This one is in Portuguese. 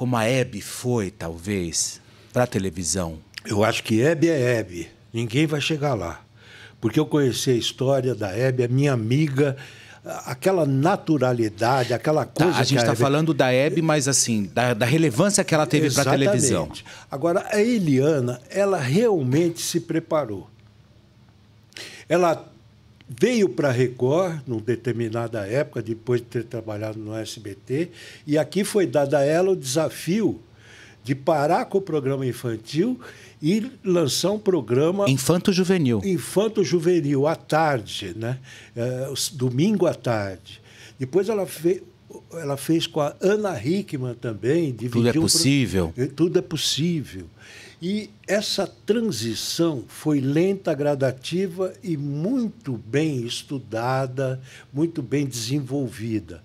como a Hebe foi, talvez, para a televisão? Eu acho que Hebe é Hebe. Ninguém vai chegar lá. Porque eu conheci a história da Hebe, é minha amiga, aquela naturalidade, aquela tá, coisa. Tá, a gente está Hebe... falando da Hebe, mas assim, da, da relevância que ela teve para a televisão. Agora, a Eliana, ela realmente se preparou. Ela veio para a Record, numa determinada época, depois de ter trabalhado no SBT, e aqui foi dado a ela o desafio de parar com o programa infantil e lançar um programa infanto juvenil infanto juvenil à tarde né? É, domingo à tarde. Depois ela fez ela fez com a Ana Hickman também tudo é possível pro... tudo é possível e essa transição foi lenta, gradativa e muito bem estudada, muito bem desenvolvida.